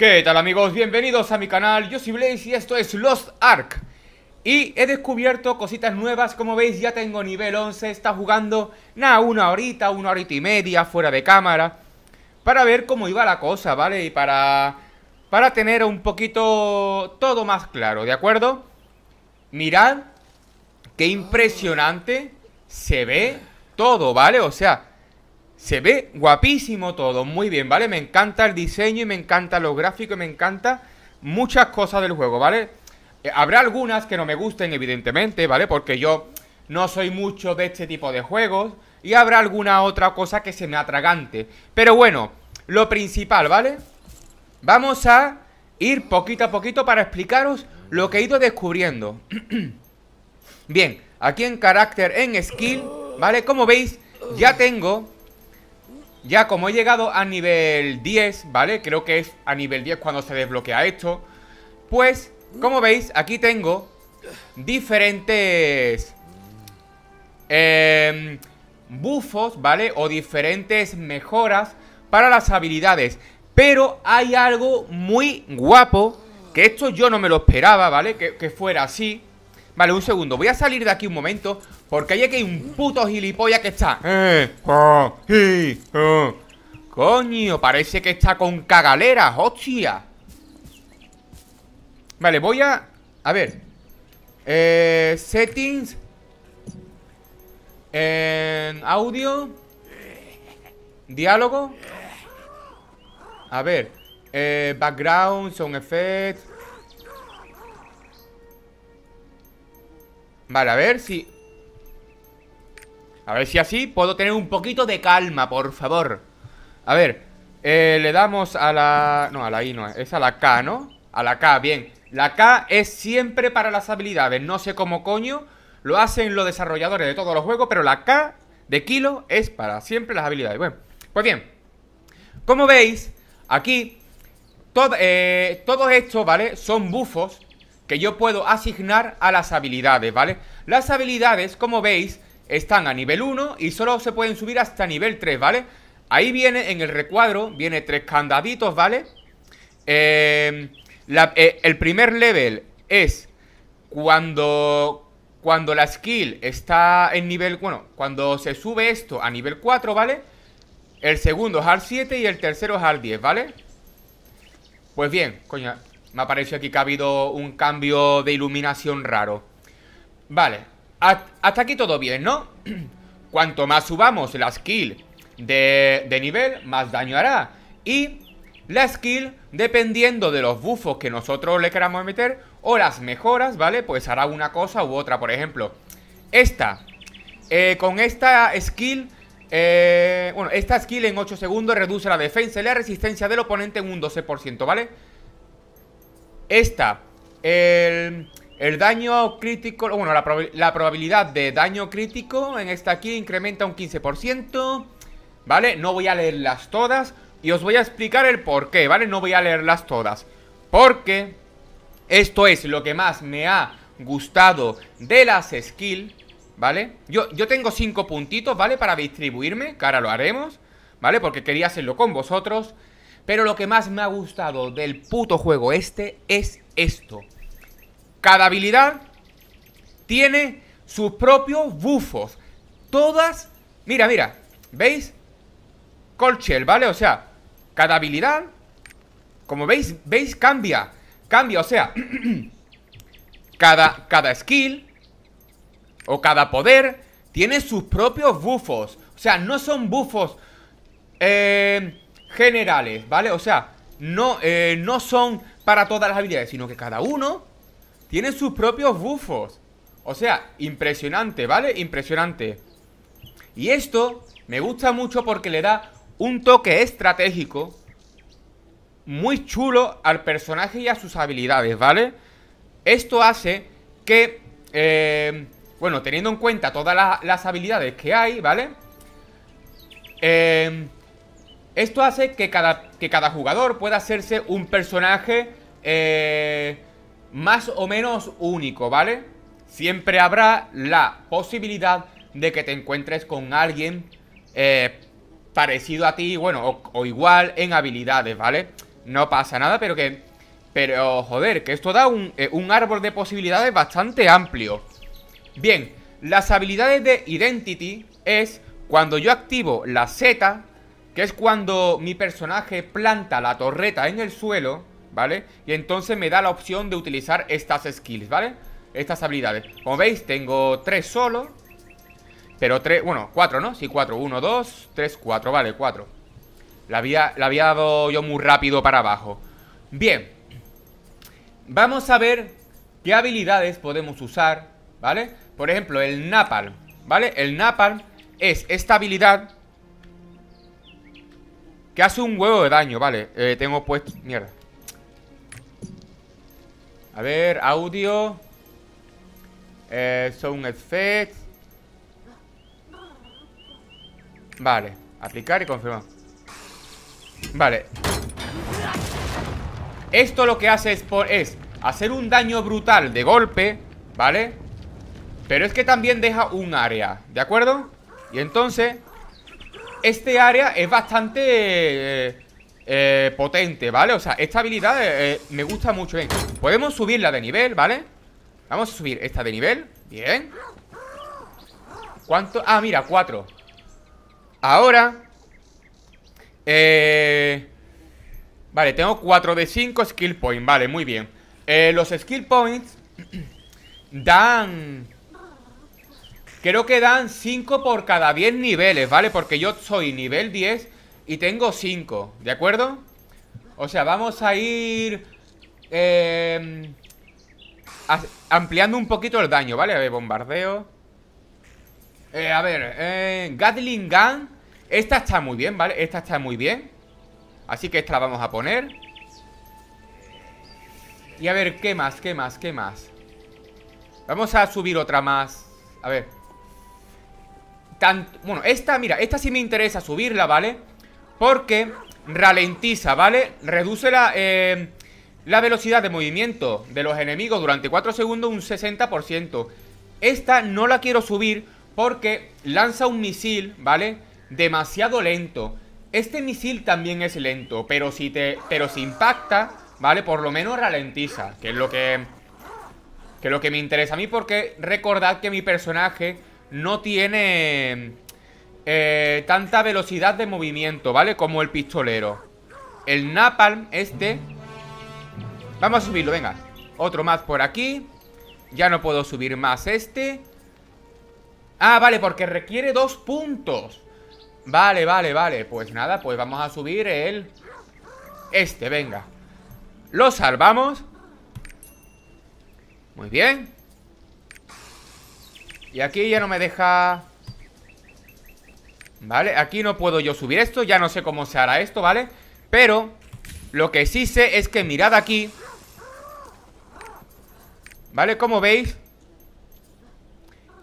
¿Qué tal amigos? Bienvenidos a mi canal, yo soy Blaze y esto es Lost Ark Y he descubierto cositas nuevas, como veis ya tengo nivel 11 Está jugando, nada, una horita, una horita y media fuera de cámara Para ver cómo iba la cosa, ¿vale? Y para, para tener un poquito todo más claro, ¿de acuerdo? Mirad qué impresionante se ve todo, ¿vale? O sea, se ve guapísimo todo, muy bien, ¿vale? Me encanta el diseño y me encanta los gráficos y me encanta muchas cosas del juego, ¿vale? Eh, habrá algunas que no me gusten, evidentemente, ¿vale? Porque yo no soy mucho de este tipo de juegos y habrá alguna otra cosa que se me atragante. Pero bueno, lo principal, ¿vale? Vamos a ir poquito a poquito para explicaros lo que he ido descubriendo. bien, aquí en carácter, en skill, ¿vale? Como veis, ya tengo ya como he llegado a nivel 10, ¿vale? Creo que es a nivel 10 cuando se desbloquea esto Pues, como veis, aquí tengo diferentes eh, bufos, ¿vale? O diferentes mejoras para las habilidades Pero hay algo muy guapo Que esto yo no me lo esperaba, ¿vale? Que, que fuera así Vale, un segundo, voy a salir de aquí un momento Porque hay aquí un puto gilipollas que está. Eh, oh, oh. Coño, parece que está con cagaleras, hostia. Vale, voy a... A ver. Eh, Settings. En audio. Diálogo. A ver. Eh, Background, sound effects Vale, a ver si... A ver si así puedo tener un poquito de calma, por favor A ver eh, Le damos a la... No, a la I no, es a la K, ¿no? A la K, bien La K es siempre para las habilidades No sé cómo coño lo hacen los desarrolladores de todos los juegos Pero la K de kilo es para siempre las habilidades Bueno, pues bien Como veis, aquí todo, eh, Todos estos, ¿vale? Son bufos que yo puedo asignar a las habilidades, ¿vale? Las habilidades, como veis, están a nivel 1 y solo se pueden subir hasta nivel 3, ¿vale? Ahí viene, en el recuadro, viene tres candaditos, ¿vale? Eh, eh, el primer level es cuando, cuando la skill está en nivel... Bueno, cuando se sube esto a nivel 4, ¿vale? El segundo es al 7 y el tercero es al 10, ¿vale? Pues bien, coño, me ha parecido aquí que ha habido un cambio de iluminación raro Vale, hasta aquí todo bien, ¿no? Cuanto más subamos la skill de, de nivel, más daño hará Y la skill, dependiendo de los buffos que nosotros le queramos meter O las mejoras, ¿vale? Pues hará una cosa u otra, por ejemplo Esta eh, Con esta skill eh, Bueno, esta skill en 8 segundos reduce la defensa y la resistencia del oponente en un 12%, ¿vale? Esta, el, daño crítico, bueno, la, la, probabilidad de daño crítico en esta aquí incrementa un 15%, ¿vale? No voy a leerlas todas y os voy a explicar el por qué, ¿vale? No voy a leerlas todas, porque esto es lo que más me ha gustado de las skills, ¿vale? Yo, yo tengo 5 puntitos, ¿vale? Para distribuirme, que ahora lo haremos, ¿vale? Porque quería hacerlo con vosotros pero lo que más me ha gustado del puto juego este es esto. Cada habilidad tiene sus propios bufos. Todas... Mira, mira. ¿Veis? Colchel, ¿vale? O sea, cada habilidad... Como veis, veis, cambia. Cambia, o sea... cada, cada skill o cada poder tiene sus propios bufos. O sea, no son bufos... Eh generales, ¿vale? O sea, no, eh, no son para todas las habilidades, sino que cada uno tiene sus propios bufos. O sea, impresionante, ¿vale? Impresionante. Y esto me gusta mucho porque le da un toque estratégico muy chulo al personaje y a sus habilidades, ¿vale? Esto hace que, eh, bueno, teniendo en cuenta todas las habilidades que hay, ¿vale? Eh, esto hace que cada, que cada jugador pueda hacerse un personaje eh, más o menos único, ¿vale? Siempre habrá la posibilidad de que te encuentres con alguien eh, parecido a ti, bueno, o, igual en habilidades, ¿vale? No pasa nada, pero que... Pero, joder, que esto da un, eh, un árbol de posibilidades bastante amplio Bien, las habilidades de Identity es cuando yo activo la Z Que es cuando mi personaje planta la torreta en el suelo ¿Vale? Y entonces me da la opción de utilizar estas skills, ¿vale? Estas habilidades Como veis, tengo tres solo Pero tres, bueno, cuatro, ¿no? Sí, cuatro, uno, dos, tres, cuatro, vale, cuatro la había, la había dado yo muy rápido para abajo Bien Vamos a ver qué habilidades podemos usar, ¿vale? Por ejemplo, el Napalm, ¿vale? El Napalm es esta habilidad que hace un huevo de daño, ¿vale? Eh, tengo puesto... Mierda A ver, audio eh, Sound Effects Vale, aplicar y confirmar Vale Esto lo que hace es, por, es hacer un daño brutal de golpe ¿Vale? Pero es que también deja un área ¿De acuerdo? Y entonces Este área es bastante eh, eh, Potente, ¿vale? O sea, esta habilidad eh, me gusta mucho bien Podemos subirla de nivel, ¿vale? Vamos a subir esta de nivel Bien ¿Cuánto? Ah, mira, cuatro Ahora Eh Vale, tengo 4 de 5 skill points Vale, muy bien eh, Los skill points Dan Creo que dan 5 por cada 10 niveles, ¿vale? Porque yo soy nivel 10 y tengo 5, ¿de acuerdo? O sea, vamos a ir eh, ampliando un poquito el daño, ¿vale? A ver, bombardeo eh, A ver, eh, Gatling Gun Esta está muy bien, ¿vale? Esta está muy bien Así que esta la vamos a poner Y a ver, ¿qué más? ¿Qué más? ¿Qué más? Vamos a subir otra más A ver Bueno, esta, mira, esta sí me interesa subirla, ¿vale? Porque ralentiza, ¿vale? Reduce la, eh, la velocidad de movimiento de los enemigos durante 4 segundos un 60% Esta no la quiero subir porque lanza un misil, ¿vale? Demasiado lento este misil también es lento, pero si te pero si impacta, ¿vale? Por lo menos ralentiza, que es lo que que es lo que me interesa a mí porque recordad que mi personaje no tiene eh, tanta velocidad de movimiento, ¿vale? Como el pistolero. El Napalm este Vamos a subirlo, venga. Otro más por aquí. Ya no puedo subir más este. Ah, vale, porque requiere dos puntos. Vale, vale, vale Pues nada, pues vamos a subir el... Este, venga Lo salvamos Muy bien Y aquí ya no me deja... Vale, aquí no puedo yo subir esto Ya no sé cómo se hará esto, ¿vale? Pero lo que sí sé es que mirad aquí ¿Vale? Como veis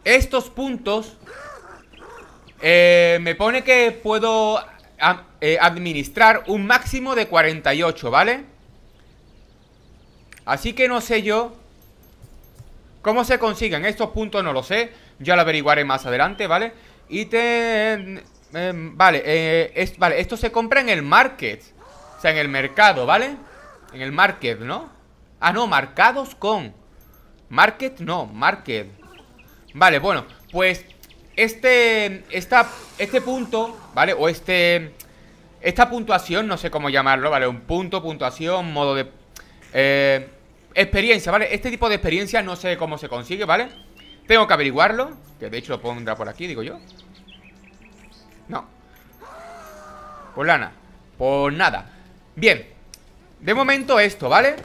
Estos puntos eh, me pone que puedo eh, administrar un máximo de 48, ¿vale? Así que no sé yo cómo se consiguen estos puntos, no lo sé. Ya lo averiguaré más adelante, ¿vale? Y te... Em, vale, eh, vale, esto se compra en el market O sea, en el mercado, ¿vale? En el market, ¿no? Ah, no, marcados con Market, no, market Vale, bueno, pues este, este punto, ¿vale? O este, esta puntuación, no sé cómo llamarlo, ¿vale? Un punto, puntuación, modo de... Eh, experiencia, ¿vale? Este tipo de experiencia no sé cómo se consigue, ¿vale? Tengo que averiguarlo, que de hecho lo pondrá por aquí, digo yo. No. Pues lana. Pues nada. Bien. De momento esto, ¿vale?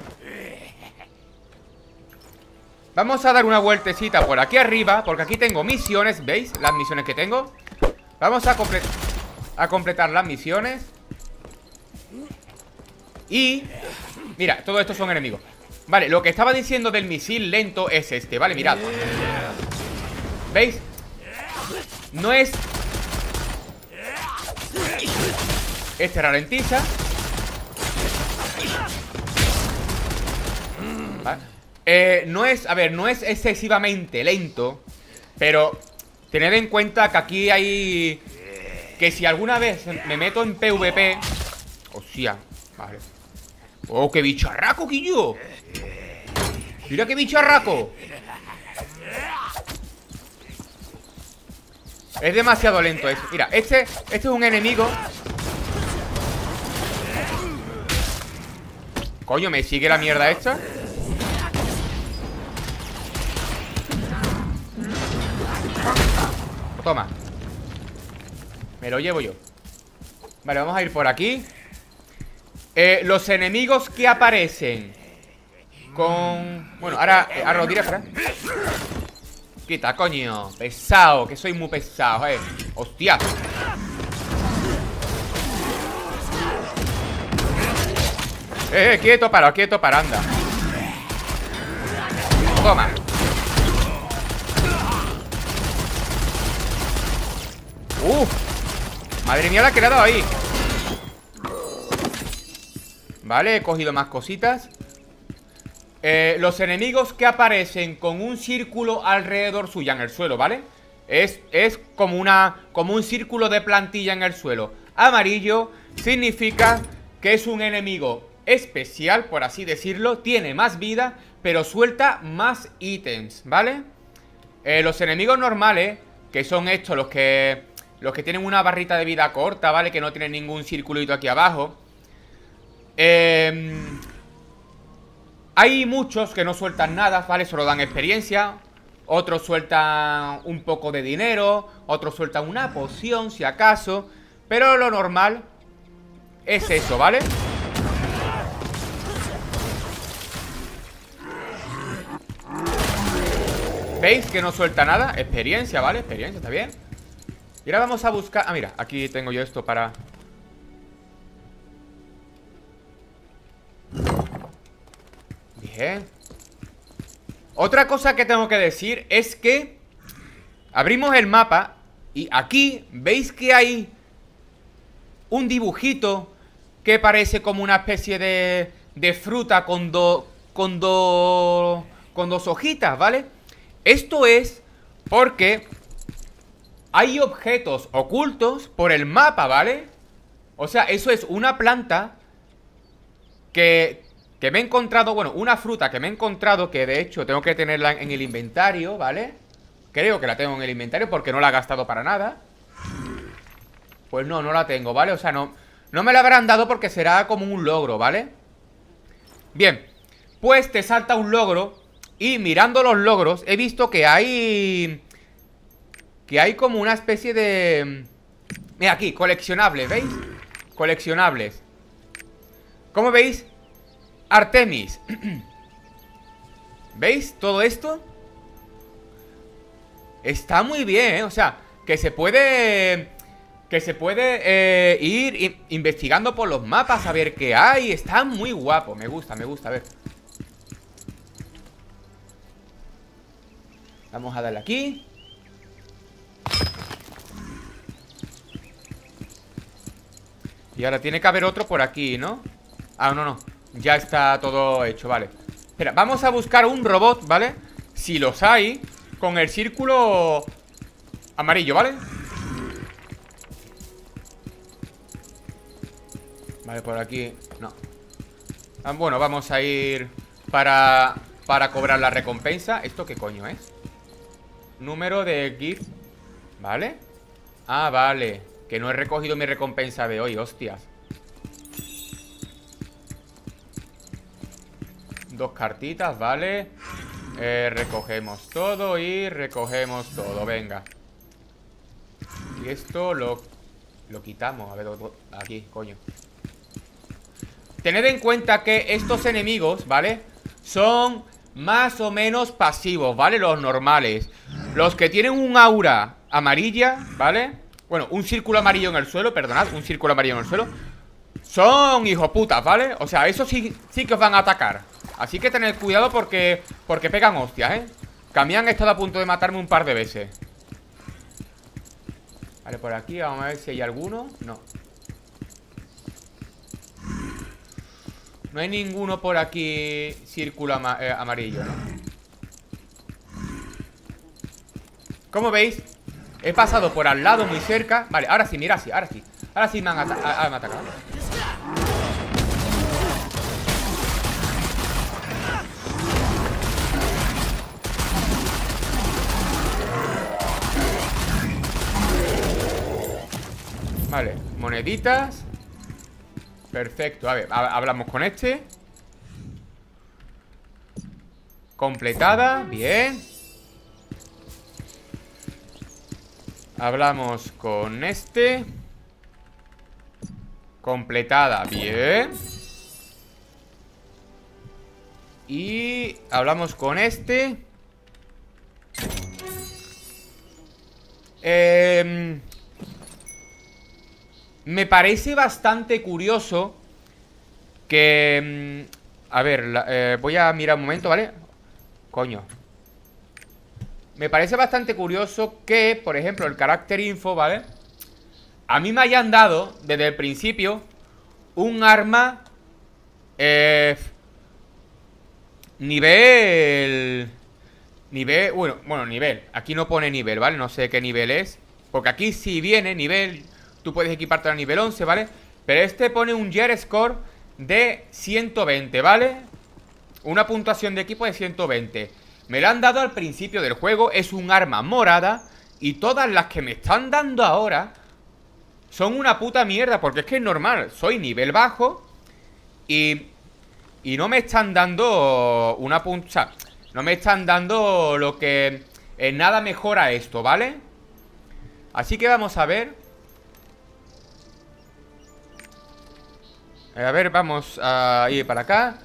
Vamos a dar una vueltecita por aquí arriba Porque aquí tengo misiones, ¿veis? Las misiones que tengo. Vamos a, a completar las misiones. Y... Mira, todo esto son enemigos. Vale, lo que estaba diciendo del misil lento es este Vale, mirad. ¿Veis? No es... Este ralentiza. Vale eh, no es, a ver, no es excesivamente lento Pero tened en cuenta que aquí hay... Que si alguna vez me meto en PvP Hostia, vale ¡Oh, qué bicharraco, Quillo! ¡Mira qué bicharraco! Es demasiado lento eso Mira, este, este es un enemigo Coño, ¿me sigue la mierda esta? Toma. Me lo llevo yo. Vale, vamos a ir por aquí. Eh, Los enemigos que aparecen Con... Bueno, ahora, eh, ahora lo espera Quita, coño. Pesado, que soy muy pesado, eh. Hostia. Eh, eh, quieto, para, quieto, para, anda. Toma Uf Madre mía la que le ha dado ahí Vale, he cogido más cositas eh, Los enemigos que aparecen con un círculo alrededor suya en el suelo, ¿vale? Es, es como, una, como un círculo de plantilla en el suelo Amarillo significa que es un enemigo especial, por así decirlo Tiene más vida, pero suelta más ítems, ¿vale? Eh, los enemigos normales, que son estos, los que los que tienen una barrita de vida corta, ¿vale? Que no tienen ningún circulito aquí abajo eh, Hay muchos que no sueltan nada, ¿vale? Solo dan experiencia Otros sueltan un poco de dinero Otros sueltan una poción, si acaso Pero lo normal es eso, ¿vale? ¿Veis que no suelta nada? Experiencia, ¿vale? Experiencia, está bien Y ahora vamos a buscar... Ah, mira, aquí tengo yo esto para... Bien Otra cosa que tengo que decir es que Abrimos el mapa Y aquí, ¿veis que hay Un dibujito Que parece como una especie de... De fruta con dos... Con dos... Con dos hojitas, ¿vale? Esto es porque hay objetos ocultos por el mapa, ¿vale? O sea, eso es una planta que, que me he encontrado, bueno, una fruta que me he encontrado que de hecho tengo que tenerla en el inventario, ¿vale? Creo que la tengo en el inventario porque no la he gastado para nada Pues no, no la tengo, ¿vale? O sea, no, no me la habrán dado porque será como un logro, ¿vale? Bien, pues te salta un logro y mirando los logros, he visto que hay... Que hay como una especie de... Mira aquí, coleccionables, ¿veis? Coleccionables ¿Cómo veis? Artemis ¿Veis todo esto? Está muy bien, ¿eh? O sea, que se puede... Que se puede eh, ir investigando por los mapas a ver qué hay Está muy guapo, me gusta, me gusta, a ver Vamos a darle aquí Y ahora tiene que haber otro por aquí, ¿no? Ah, no, no Ya está todo hecho, vale Espera, vamos a buscar un robot, ¿vale? Si los hay Con el círculo amarillo, ¿vale? Vale, por aquí No ah, Bueno, vamos a ir Para, para cobrar la recompensa ¿Esto qué coño es? Número de gift ¿Vale? Ah, vale Que no he recogido mi recompensa de hoy, hostias Dos cartitas, vale eh, Recogemos todo y recogemos todo Venga Y esto lo, lo quitamos A ver, aquí, coño Tened en cuenta que estos enemigos, ¿vale? Son más o menos pasivos, ¿vale? Los normales los que tienen un aura amarilla, ¿vale? Bueno, un círculo amarillo en el suelo, perdonad, un círculo amarillo en el suelo Son hijoputas, ¿vale? O sea, eso sí, sí que os van a atacar Así que tened cuidado porque porque pegan hostias, ¿eh? Que han estado a punto de matarme un par de veces Vale, por aquí, vamos a ver si hay alguno No No hay ninguno por aquí Círculo eh, amarillo, ¿no? Como veis, He pasado por al lado, muy cerca. Vale, ahora sí, mira, sí, ahora sí. Ahora sí me han a a atacado. Vale, moneditas. Perfecto, a ver, hablamos con este. Completada, bien. Hablamos con este. Completada, bien. Y hablamos con este. Eh, me parece bastante curioso que... Mm, a ver, eh, voy a mirar un momento, ¿vale? Coño Me parece bastante curioso que, por ejemplo, el carácter info, ¿vale? A mí me hayan dado, desde el principio Un arma eh, Nivel Nivel, bueno, bueno, nivel Aquí no pone nivel, ¿vale? No sé qué nivel es Porque aquí si viene nivel Tú puedes equiparte al nivel 11, ¿vale? Pero este pone un Yer Score de 120, ¿vale? Una puntuación de equipo de 120 Me la han dado al principio del juego Es un arma morada Y todas las que me están dando ahora Son una puta mierda Porque es que es normal Soy nivel bajo Y... Y no me están dando una punta... no me están dando lo que... En nada mejora esto, ¿vale? Así que vamos a ver A ver, vamos a ir para acá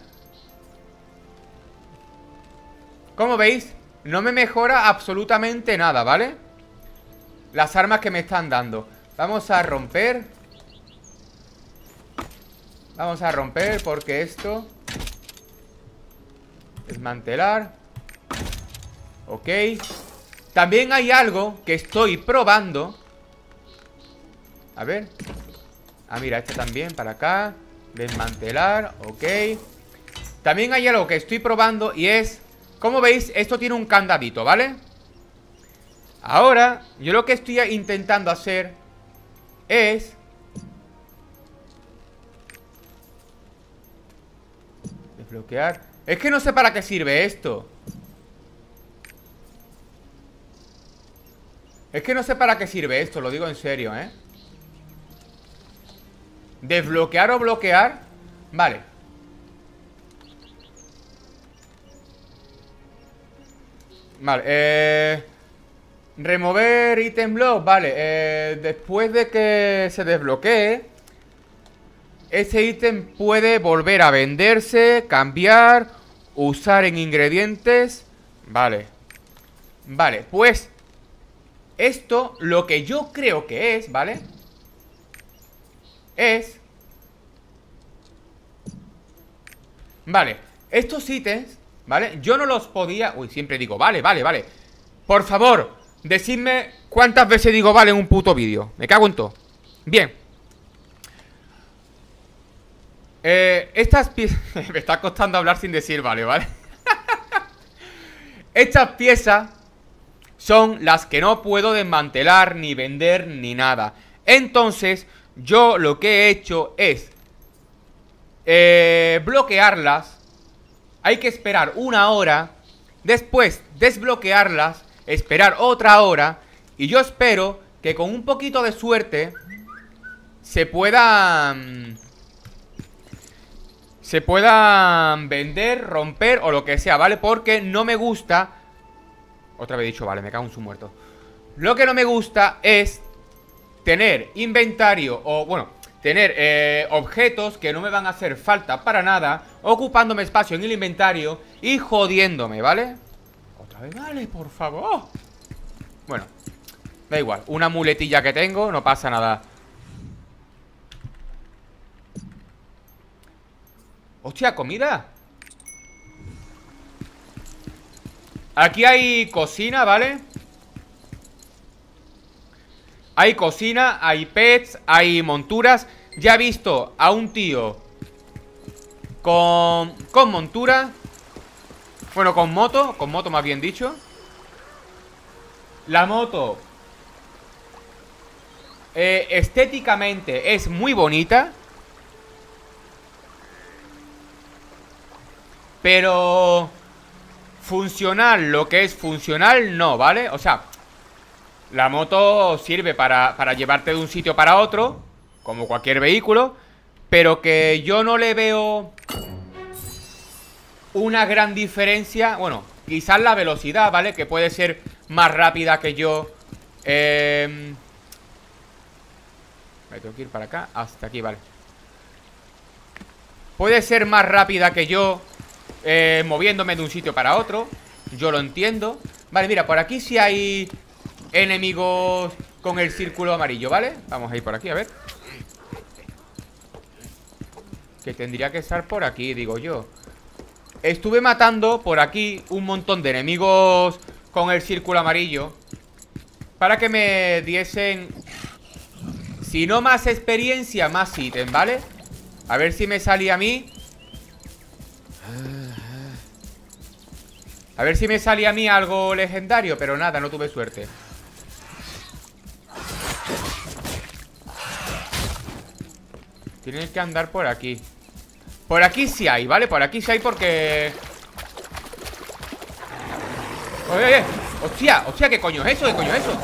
Como veis, no me mejora absolutamente nada, ¿vale? Las armas que me están dando. Vamos a romper. Vamos a romper porque esto Desmantelar Ok. También hay algo que estoy probando. A ver. Ah, mira, este también, para acá. Desmantelar, ok. También hay algo que estoy probando y es Como veis, esto tiene un candadito, ¿vale? Ahora, yo lo que estoy intentando hacer Es Desbloquear Es que no sé para qué sirve esto Es que no sé para qué sirve esto, lo digo en serio, ¿eh? Desbloquear o bloquear Vale Vale, eh... Remover item block, vale eh, Después de que se desbloquee Ese ítem puede volver a venderse Cambiar Usar en ingredientes Vale. Vale, pues Esto, lo que yo creo que es, vale es... Vale, estos ítems, ¿vale? Yo no los podía... Uy, siempre digo, vale, vale, vale Por favor, decidme cuántas veces digo vale en un puto vídeo Me cago en todo Bien eh, Estas piezas... Me está costando hablar sin decir vale, ¿vale? Estas piezas son las que no puedo desmantelar, ni vender, ni nada Entonces, yo lo que he hecho es eh, bloquearlas. Hay que esperar una hora. Después desbloquearlas. Esperar otra hora. Y yo espero que con un poquito de suerte se puedan... Se puedan vender, romper o lo que sea, ¿vale? Porque no me gusta... Otra vez dicho, vale, me cago en su muerto. Lo que no me gusta es tener inventario o, bueno, tener eh, objetos que no me van a hacer falta para nada, ocupándome espacio en el inventario y jodiéndome, ¿vale? Otra vez, vale, por favor. Bueno, da igual, una muletilla que tengo, no pasa nada. Hostia, comida. Aquí hay cocina, ¿vale? Hay cocina, hay pets, hay monturas. Ya he visto a un tío Con, con montura. Bueno, con moto Con moto más bien dicho. La moto eh, Estéticamente es muy bonita. Pero Funcional, lo que es funcional, no, ¿vale? O sea, la moto sirve para, llevarte de un sitio para otro como cualquier vehículo, pero que yo no le veo una gran diferencia. Bueno, quizás la velocidad, ¿vale? Que puede ser más rápida que yo. Eh... Me tengo que ir para acá, hasta aquí, vale. Puede ser más rápida que yo eh, moviéndome de un sitio para otro. Yo lo entiendo. Vale, mira, por aquí sí hay enemigos con el círculo amarillo, ¿vale? Vamos a ir por aquí, a ver. Que tendría que estar por aquí, digo yo. Estuve matando por aquí un montón de enemigos con el círculo amarillo. Para que me diesen... Si no más experiencia, más ítem, ¿vale? A ver si me salía a mí A ver si me salía a mí algo legendario Pero nada, no tuve suerte Tienes que andar por aquí Por aquí sí hay, ¿vale? Por aquí sí hay porque... Oye, oye Hostia, hostia, ¿qué coño es eso? ¿Qué coño es eso?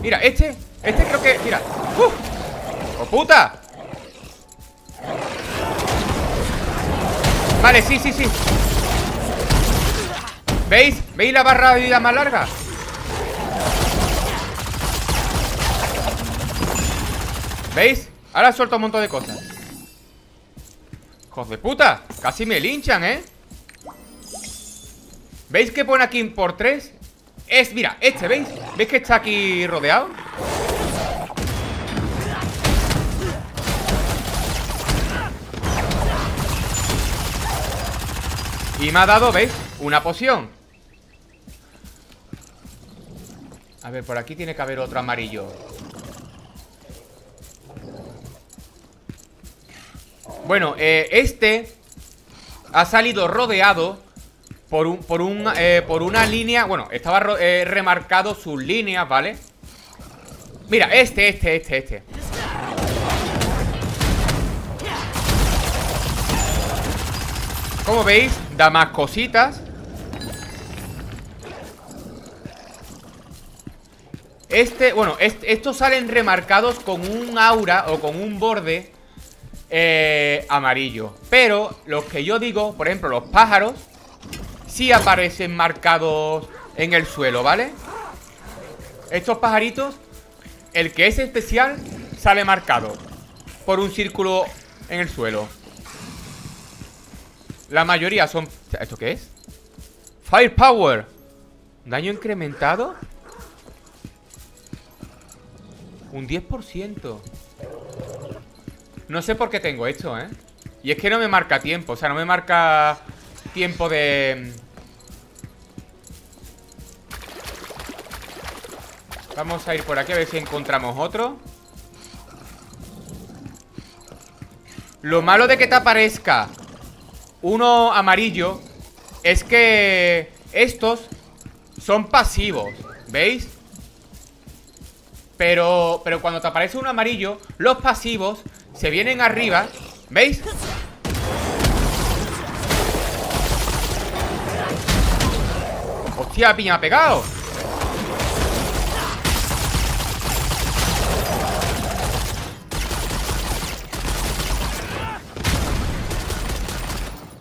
Mira, este Este creo que... Mira ¡Uf! ¡Oh, puta! Vale, sí, sí, sí ¿Veis? ¿Veis la barra de vida más larga? ¿Veis? Ahora suelto un montón de cosas ¡Hijos de puta! Casi me linchan, ¿eh? ¿Veis que pone aquí por tres? Es, mira, este, ¿veis? ¿Veis que está aquí rodeado? Y me ha dado, ¿veis? Una poción A ver, por aquí tiene que haber otro amarillo Bueno, eh, este Ha salido rodeado Por, un, por, un, eh, por una línea Bueno, estaba eh, remarcado sus líneas, ¿vale? Mira, este, este, este, este. Como veis, da más cositas. Este, bueno, estos salen remarcados con un aura o con un borde eh, amarillo Pero los que yo digo, por ejemplo, los pájaros Sí aparecen marcados en el suelo, ¿vale? Estos pajaritos, el que es especial, sale marcado Por un círculo en el suelo la mayoría son... ¿Esto qué es? Firepower ¿Daño incrementado? Un 10% No sé por qué tengo esto, ¿eh? Y es que no me marca tiempo O sea, no me marca tiempo de... Vamos a ir por aquí a ver si encontramos otro Lo malo de que te aparezca uno amarillo es que estos son pasivos, ¿veis? Pero, pero cuando te aparece un amarillo, los pasivos se vienen arriba, ¿veis? ¡Hostia, piña pegado!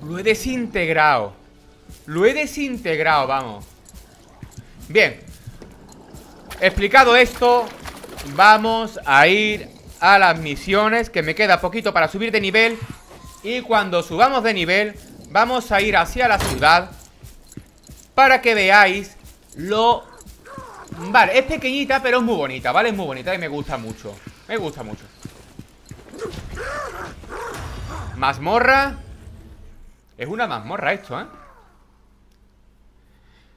Lo he desintegrado Lo he desintegrado, vamos Bien Explicado esto Vamos a ir a las misiones Que me queda poquito para subir de nivel Y cuando subamos de nivel Vamos a ir hacia la ciudad Para que veáis Lo... Vale, es pequeñita pero es muy bonita, ¿vale? Es muy bonita y me gusta mucho Me gusta mucho Mazmorra es una mazmorra esto, ¿eh?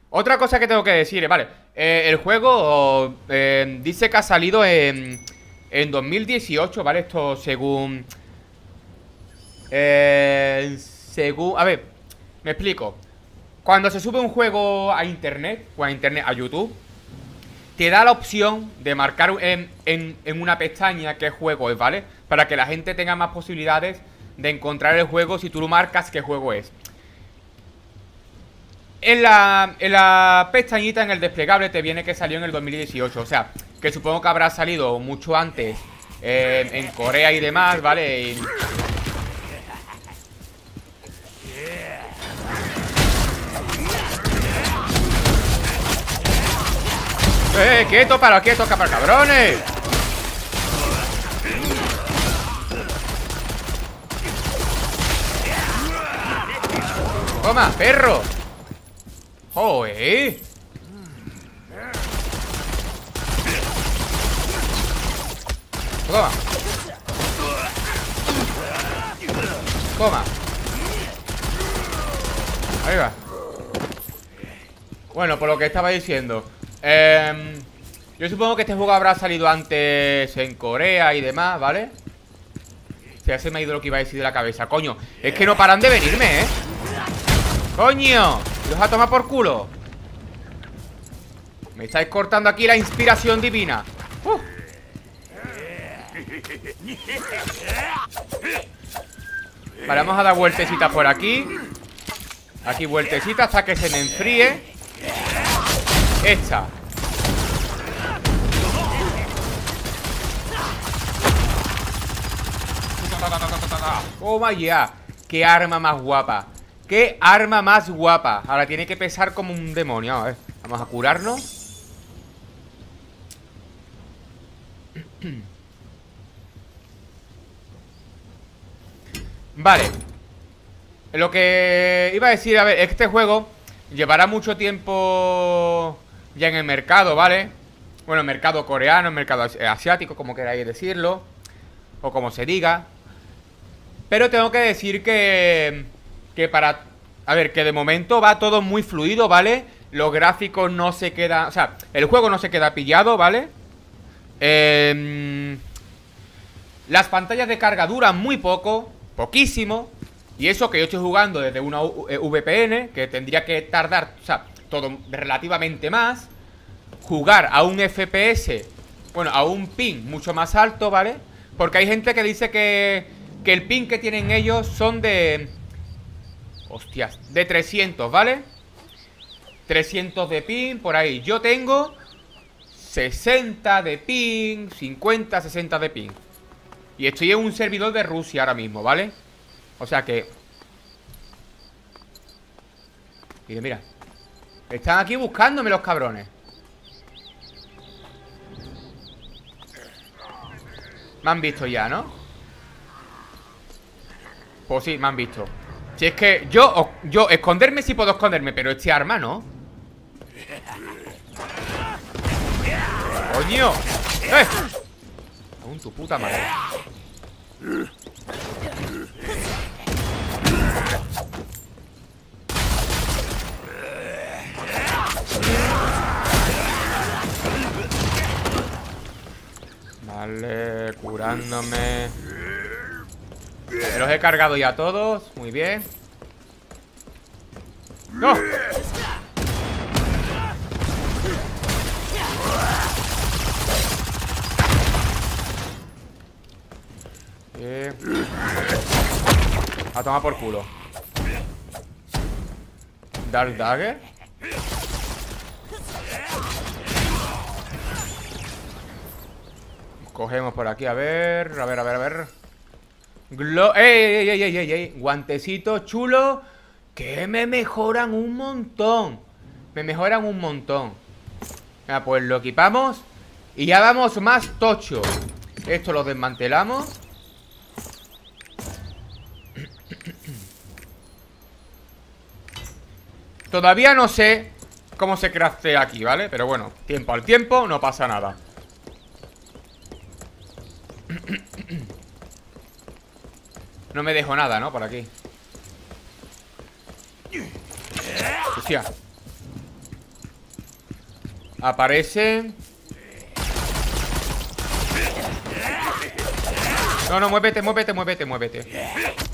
Otra cosa que tengo que decir, vale eh, El juego eh, dice que ha salido en, en 2018, ¿vale? Esto según... Eh, según... A ver, me explico Cuando se sube un juego a internet O a internet, a YouTube Te da la opción de marcar en, en, en una pestaña qué juego es, ¿vale? Para que la gente tenga más posibilidades de encontrar el juego si tú lo marcas qué juego es. En la, en la pestañita, en el desplegable, te viene que salió en el 2018. O sea, que supongo que habrá salido mucho antes eh, en Corea y demás, ¿vale? Y... ¡Eh, quieto, para, quieto, para, cabrones! ¡Toma, perro! ¡Joder! Toma Toma Ahí va Bueno, por lo que estaba diciendo eh, Yo supongo que este juego habrá salido antes en Corea y demás, ¿vale? Se se me ha ido lo que iba a decir de la cabeza Coño, es que no paran de venirme, ¿eh? ¡Coño! ¡Los ha tomado por culo! Me estáis cortando aquí la inspiración divina uh. Vale, vamos a dar vueltecitas por aquí Aquí vueltecitas hasta que se me enfríe Esta Oh my Qué arma más guapa Qué arma más guapa. Ahora tiene que pesar como un demonio. A ver, Vamos a curarnos Vale. Lo que iba a decir, a ver, este juego Llevará mucho tiempo Ya en el mercado, ¿vale? Bueno, mercado coreano, mercado asiático Como queráis decirlo O como se diga. Pero tengo que decir que Que para... A ver, que de momento va todo muy fluido, ¿vale? Los gráficos no se quedan... O sea, el juego no se queda pillado, ¿vale? Eh... Las pantallas de carga duran muy poco Poquísimo Y eso que yo estoy jugando desde una eh, VPN Que tendría que tardar, o sea, todo relativamente más Jugar a un FPS Bueno, a un ping mucho más alto, ¿vale? Porque hay gente que dice que Que el ping que tienen ellos son de... Hostias, de 300, ¿vale? 300 de ping, por ahí Yo tengo 60 de ping 50, 60 de ping y estoy en un servidor de Rusia ahora mismo, ¿vale? O sea que... Mira, mira Están aquí buscándome los cabrones Me han visto ya, ¿no? Pues sí, me han visto Si es que yo, yo esconderme sí puedo esconderme Pero este arma no ¡Coño! ¡Eh! Aún tu puta madre Vale, curándome Los he cargado ya todos Muy bien. ¡No! A tomar por culo. Dark Dagger. Cogemos por aquí, a ver A ver, a ver, a ver Glo ¡Ey, ey, ey, ey, ey, ey! Guantecito chulo Que me mejoran un montón Me mejoran un montón Ah, pues lo equipamos Y ya vamos más tocho Esto lo desmantelamos Todavía no sé cómo se craftea aquí, ¿vale? Pero bueno, tiempo al tiempo, no pasa nada No me dejo nada, ¿no? Por aquí. Hostia. Aparece. No, no, muévete, muévete, muévete, muévete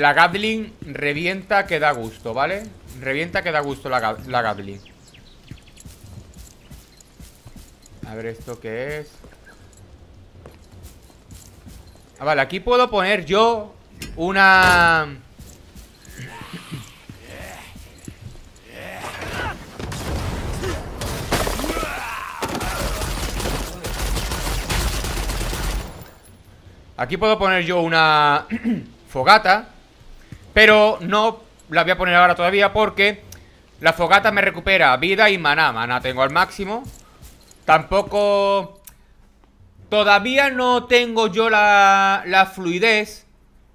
La Gatling revienta que da gusto, ¿vale? Revienta que da gusto la, la A ver esto qué es Ah, vale, aquí puedo poner yo una... Aquí puedo poner yo una fogata Pero no la voy a poner ahora todavía porque La fogata me recupera vida y maná Maná tengo al máximo Tampoco... Todavía no tengo yo la, la fluidez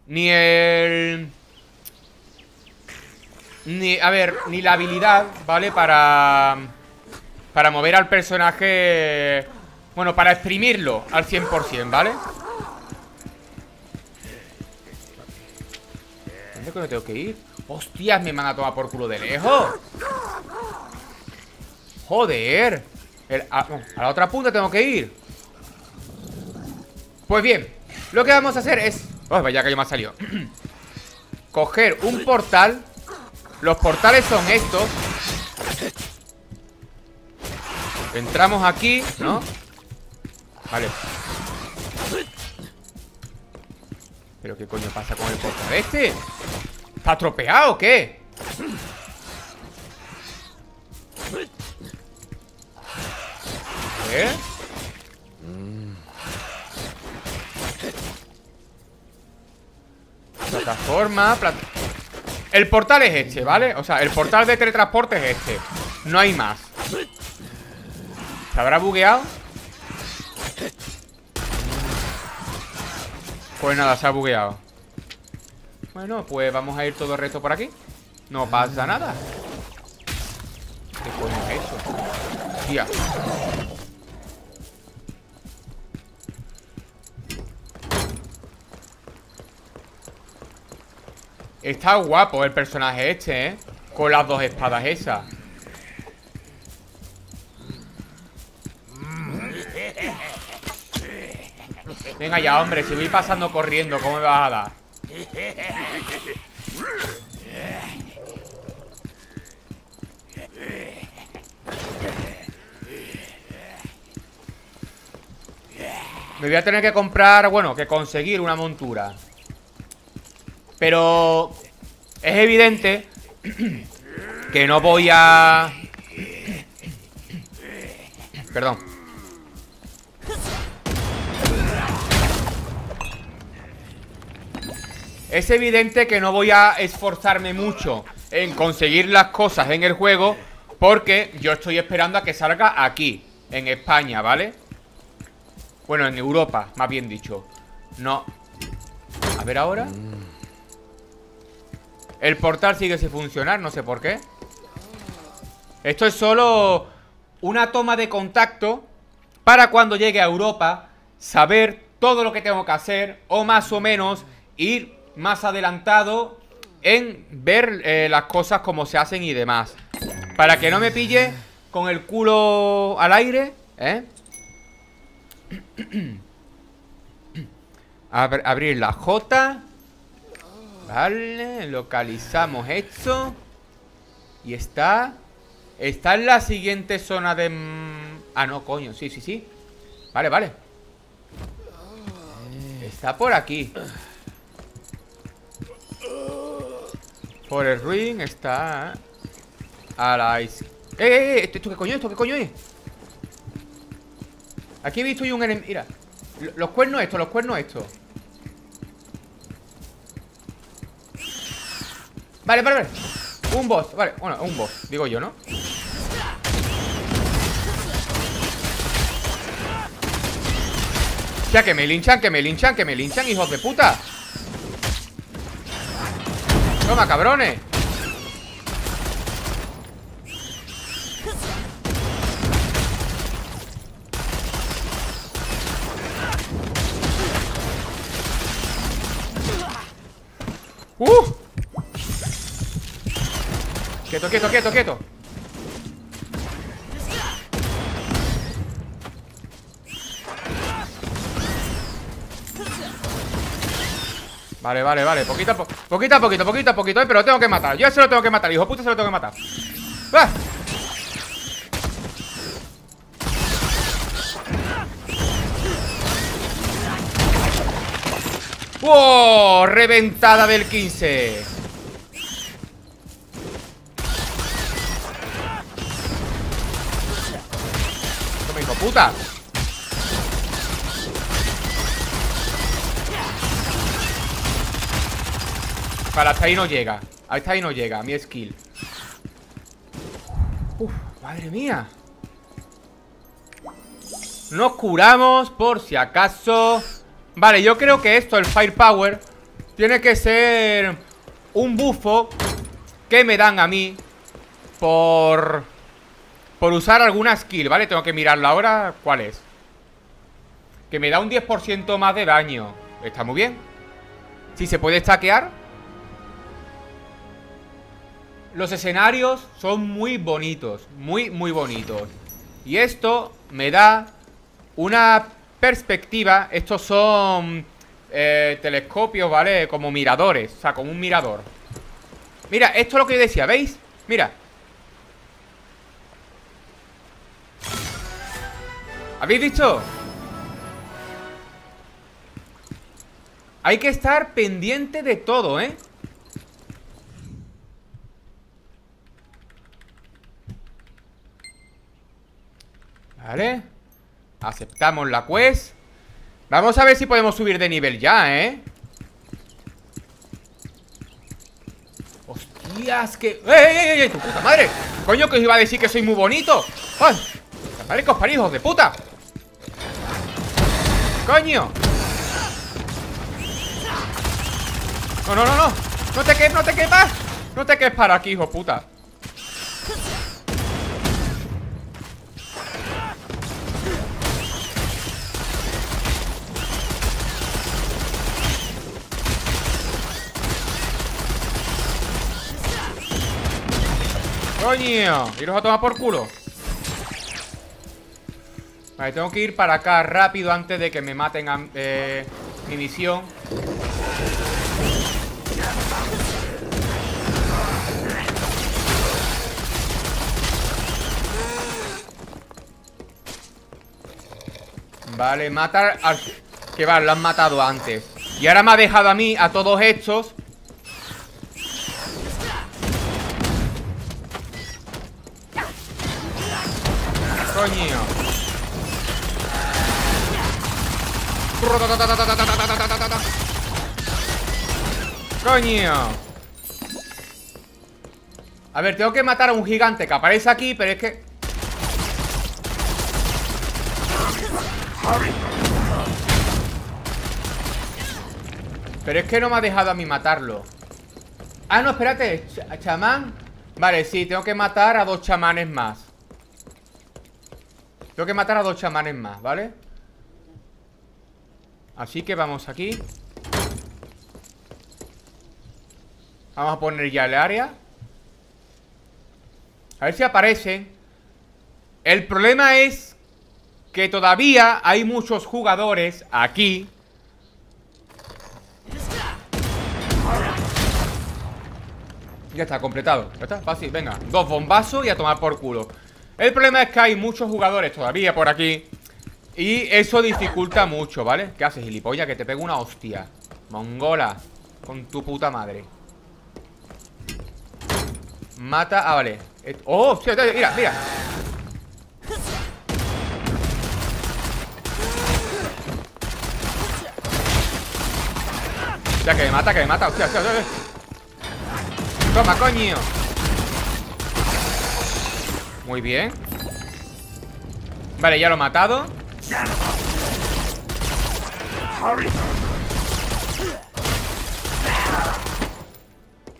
Ni el... Ni, a ver, ni la habilidad, ¿vale? Para... Para mover al personaje... Bueno, para exprimirlo al 100%, ¿vale? ¿Dónde que no tengo que ir? ¡Hostias! Me van a tomar por culo de lejos ¡Joder! a, la otra punta tengo que ir Pues bien Lo que vamos a hacer es... ¡Oh, vaya que yo me ha salido! Coger un portal Los portales son estos Entramos aquí, ¿no? Vale ¿Pero qué coño pasa con el portal este? ¿Está tropeado o qué? ¿Eh? Plataforma El portal es este, ¿vale? O sea, el portal de teletransporte es este No hay más ¿Se habrá bugueado? Pues nada, se ha bugueado. Bueno, pues vamos a ir todo el resto por aquí. No pasa nada. ¿Qué coño es eso? Tía Está guapo el personaje este, ¿eh? Con las dos espadas esas Venga ya, hombre, si voy pasando corriendo, ¿cómo me vas a dar? Me voy a tener que comprar, bueno, que conseguir una montura Pero es evidente que no voy a... Perdón Es evidente que no voy a esforzarme mucho en conseguir las cosas en el juego Porque yo estoy esperando a que salga aquí, en España, ¿vale? Bueno, en Europa, más bien dicho. No. A ver ahora. El portal sigue sin funcionar, no sé por qué. Esto es solo una toma de contacto Para cuando llegue a Europa Saber todo lo que tengo que hacer O más o menos ir más adelantado en ver eh, las cosas como se hacen y demás. Para que no me pille con el culo al aire, ¿eh? abrir la J. Vale, localizamos esto. Y está... Está en la siguiente zona de... Ah, no, coño, sí, sí, sí Vale, vale Está por aquí Por el ruin está a la izquierda. ¡Eh, eh, eh! ¿Esto qué coño es? ¿Esto qué coño es? Aquí he visto yo un enemigo. Mira, los cuernos estos, los cuernos estos. Vale, vale, vale. Un boss, vale, bueno, un boss, digo yo, ¿no? Ya que me linchan, que me linchan, que me linchan, hijos de puta. Toma, cabrones ¡Uh! Quieto, quieto, quieto, quieto Vale, vale, vale. Poquito a poquito, poquito poquito, a poquito Pero lo tengo que matar, yo se lo tengo que matar Hijo puta, se lo tengo que matar. ¡Ah! ¡Wow! Reventada del 15 Toma, hijo puta Para hasta ahí no llega. Hasta ahí no llega, mi skill. Uf, madre mía. Nos curamos por si acaso. Vale, yo creo que esto, el Firepower Tiene que ser un bufo Que me dan a mí Por... Por usar alguna skill, ¿vale? Tengo que mirarlo ahora ¿Cuál es? Que me da un 10% más de daño. Está muy bien. Si se puede stackear los escenarios son muy bonitos, muy, muy bonitos. Y esto me da una perspectiva. Estos son eh, telescopios, ¿vale? Como miradores, o sea, como un mirador. Mira, esto es lo que yo decía, ¿veis? Mira. ¿Habéis visto? Hay que estar pendiente de todo, ¿eh? Vale Aceptamos la quest Vamos a ver si podemos subir de nivel ya, ¿eh? Hostias, que... ¡Ey, ey, ey! ey ¡Tu puta madre! Coño, que os iba a decir que soy muy bonito ¡Ay! ¡Madre que os hijos de puta! ¡Coño! No, no, no, no No te quedes, no te quepas No te quedes para aquí, hijo puta ¡Coño! Iros a tomar por culo Vale, tengo que ir para acá rápido antes de que me maten a, eh, mi misión Vale, matar al... Que va, lo han matado antes Y ahora me ha dejado a mí, a todos estos Coño. Coño. A ver, tengo que matar a un gigante que aparece aquí, pero es que... Pero es que no me ha dejado a mí matarlo Ah, no, espérate Chamán Vale, sí, tengo que matar a dos chamanes más tengo que matar a dos chamanes más, ¿vale? Así que vamos aquí. Vamos a poner ya el área. A ver si aparecen El problema es Que todavía hay muchos jugadores aquí. Ya está, completado. Ya está, fácil, venga Dos bombazos y a tomar por culo el problema es que hay muchos jugadores todavía por aquí Y eso dificulta mucho, ¿vale? ¿Qué haces, gilipollas? Que te pego una hostia Mongola Con tu puta madre Mata... Ah, vale ¡Oh! Mira, mira Ya que me mata, que me mata Hostia, hostia, hostia. Toma, coño muy bien Vale, ya lo he matado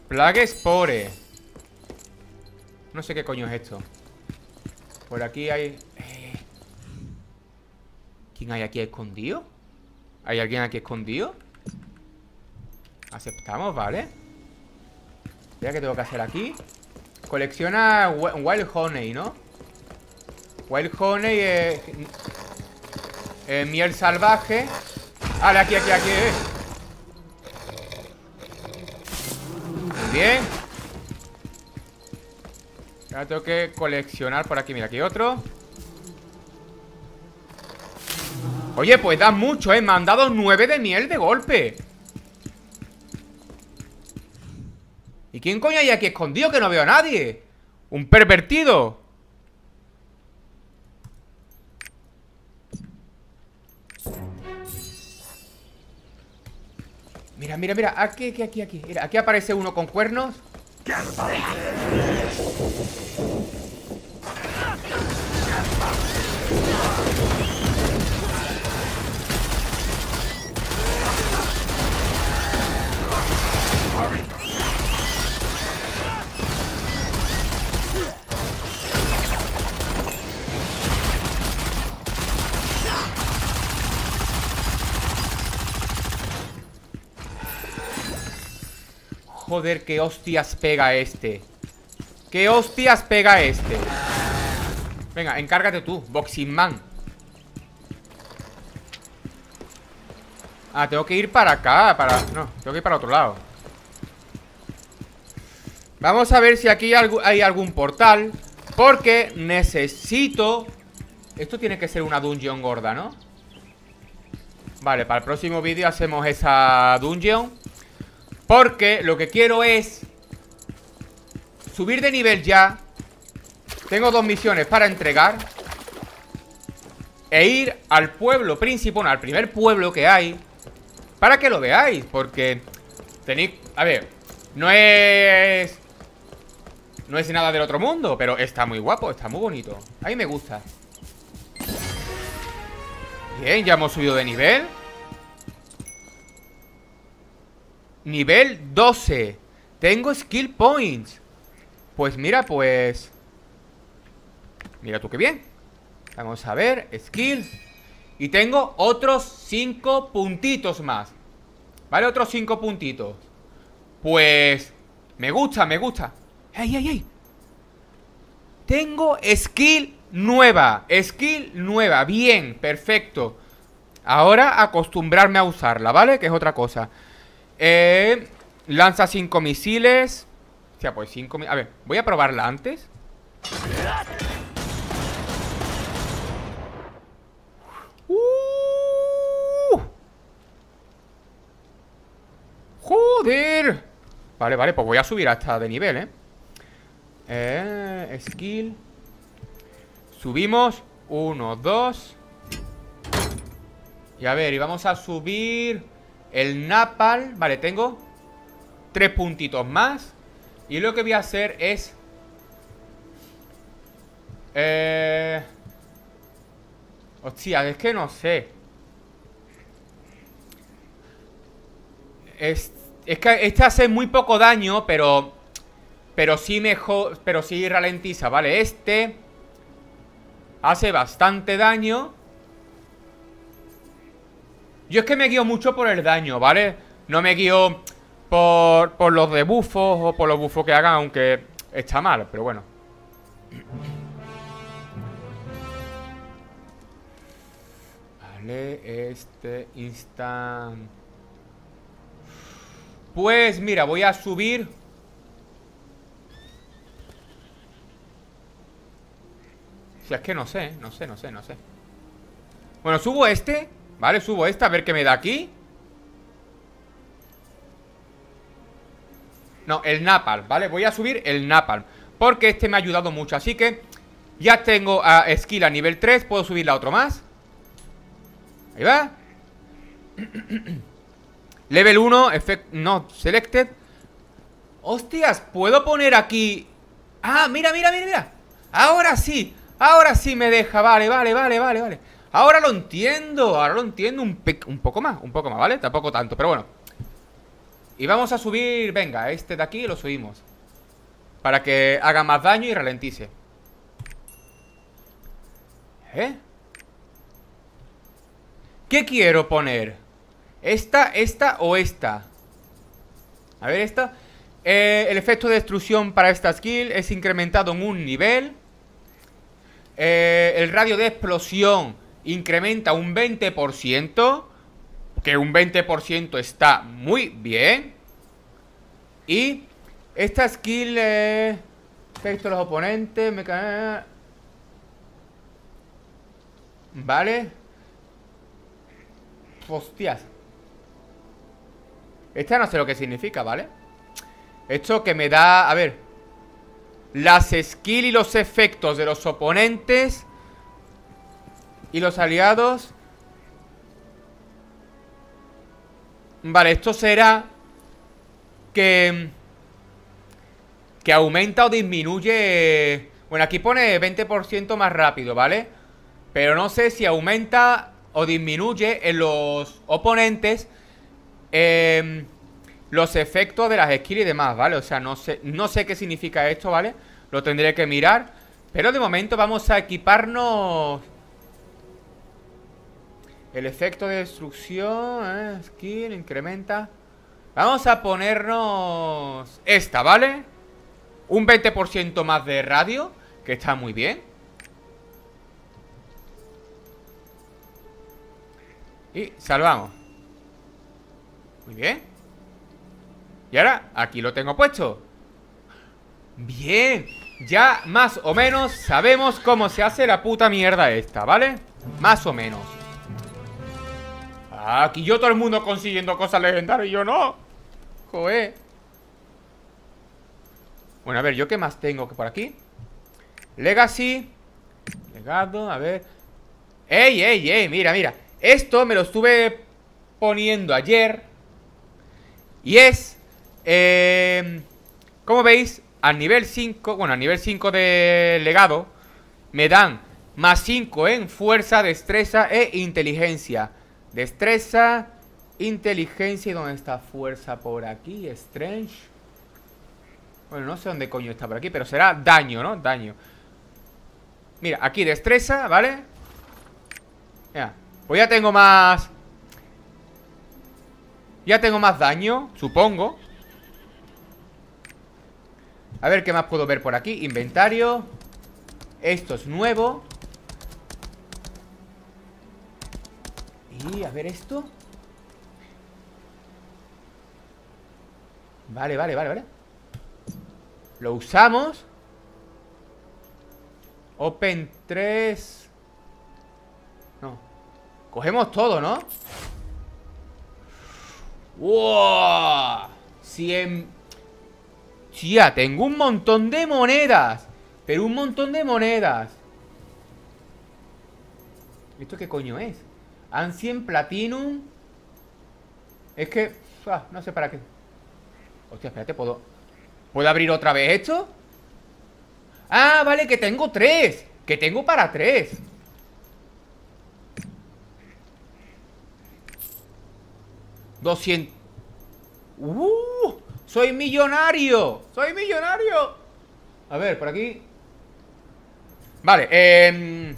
Plague Spore No sé qué coño es esto Por aquí hay... Eh, ¿Quién hay aquí escondido? ¿Hay alguien aquí escondido? Aceptamos, ¿vale? Ya que tengo que hacer aquí Colecciona Wild Honey, ¿no? Wild Honey es... Eh, miel salvaje. Vale, aquí, aquí, aquí Muy bien. Ahora tengo que coleccionar por aquí Mira, aquí otro. Oye, pues da mucho, ¿eh? Me han dado nueve de miel de golpe ¿Y quién coño hay aquí escondido que no veo a nadie? ¿Un pervertido? Mira, mira, mira, aquí, aquí, aquí, aquí Mira, aquí aparece uno con cuernos Joder, qué hostias pega este ¿Qué hostias pega este? Venga, encárgate tú, Boxing Man Ah, tengo que ir para acá para... No, tengo que ir para otro lado Vamos a ver si aquí hay algún portal Porque necesito... Esto tiene que ser una dungeon gorda, ¿no? Vale, para el próximo vídeo hacemos esa dungeon porque lo que quiero es Subir de nivel ya. Tengo dos misiones para entregar E ir al pueblo principal Al primer pueblo que hay Para que lo veáis Porque tenéis... A ver No es... No es nada del otro mundo Pero está muy guapo, está muy bonito. A mí me gusta. Bien, ya hemos subido de nivel Nivel 12 Tengo skill points. Pues mira, pues. Mira tú qué bien. Vamos a ver, skill. Y tengo otros 5 puntitos más. ¿Vale? Otros 5 puntitos. Pues Me gusta, me gusta. ¡Ey, ey, ey! Tengo skill nueva Skill nueva, bien, perfecto. Ahora acostumbrarme a usarla, ¿vale? Que es otra cosa eh, lanza 5 misiles. O sea, pues 5 A ver, voy a probarla antes. Uh. ¡Joder! Vale, vale, pues voy a subir hasta de nivel, ¿eh? Eh, skill Subimos 1, 2 Y a ver, y vamos a subir el napal, vale, tengo Tres puntitos más Y lo que voy a hacer es Eh... Hostia, es que no sé. Es, es que este hace muy poco daño, pero Pero sí mejor Pero sí ralentiza, vale, este Hace bastante daño yo es que me guío mucho por el daño, ¿vale? No me guío por, por los debuffos o por los buffos que hagan, aunque está mal, pero bueno. Vale, este instant... Pues mira, voy a subir... Si es que no sé, no sé, no sé, no sé. Bueno, subo este Vale, subo esta, a ver qué me da aquí. No, el Napalm, ¿vale? Voy a subir el Napalm Porque este me ha ayudado mucho Así que ya tengo a skill a nivel 3 Puedo subirle a otro más. Ahí va. Level 1, effect not selected. Hostias, ¿puedo poner aquí? Ah, mira, mira, mira, mira. Ahora sí, ahora sí me deja. Vale, vale, vale, vale, vale Ahora lo entiendo, ahora lo entiendo un, un poco más, un poco más, ¿vale? Tampoco tanto, pero bueno Y vamos a subir, venga, este de aquí lo subimos Para que haga más daño y ralentice ¿Eh? ¿Qué quiero poner? ¿Esta, esta o esta? A ver, esta eh, El efecto de destrucción para esta skill es incrementado en un nivel eh, El radio de explosión incrementa un 20%, que un 20% está muy bien. Y esta skill eh, los oponentes, me Vale. Hostias. Esta no sé lo que significa, ¿vale? Esto que me da... A ver Las skills y los efectos de los oponentes Y los aliados Vale, esto será Que Que aumenta o disminuye Bueno, aquí pone 20% más rápido, ¿vale? Pero no sé si aumenta o disminuye en los oponentes eh, los efectos de las skills y demás, ¿vale? O sea, no sé, no sé qué significa esto, ¿vale? Lo tendré que mirar Pero de momento vamos a equiparnos El efecto de destrucción eh, Skill, incrementa. Vamos a ponernos Esta, ¿vale? Un 20% más de radio Que está muy bien. Y salvamos. Muy bien. Y ahora, aquí lo tengo puesto. Bien. Ya más o menos sabemos cómo se hace la puta mierda esta, ¿vale? Más o menos Aquí yo todo el mundo consiguiendo cosas legendarias y yo no Joder Bueno, a ver, ¿yo qué más tengo que por aquí? Legacy Legado, a ver ¡Ey, ey, ey! Mira, mira Esto me lo estuve poniendo ayer Y es eh, como veis, al nivel 5, bueno, al nivel 5 de legado, me dan más 5 en fuerza, destreza e inteligencia. Destreza, inteligencia. ¿Y dónde está fuerza? Por aquí, strange. Bueno, no sé dónde coño está por aquí, pero será daño, ¿no? Daño. Mira, aquí destreza, ¿vale? Mira, pues ya tengo más... Ya tengo más daño, supongo a ver qué más puedo ver por aquí Inventario Esto es nuevo Y a ver esto. Vale, vale, vale, vale. Lo usamos. Open 3 No. Cogemos todo, ¿no? ¡Wow! 100 Tía, tengo un montón de monedas. Pero un montón de monedas. ¿Esto qué coño es? Ancient Platinum Es que... Ah, no sé para qué Hostia, espérate, ¿puedo... ¿Puedo abrir otra vez esto? Ah, vale, que tengo tres Que tengo para tres Doscientos... ¡Uh! ¡Soy millonario! ¡Soy millonario! A ver, por aquí Vale, eh,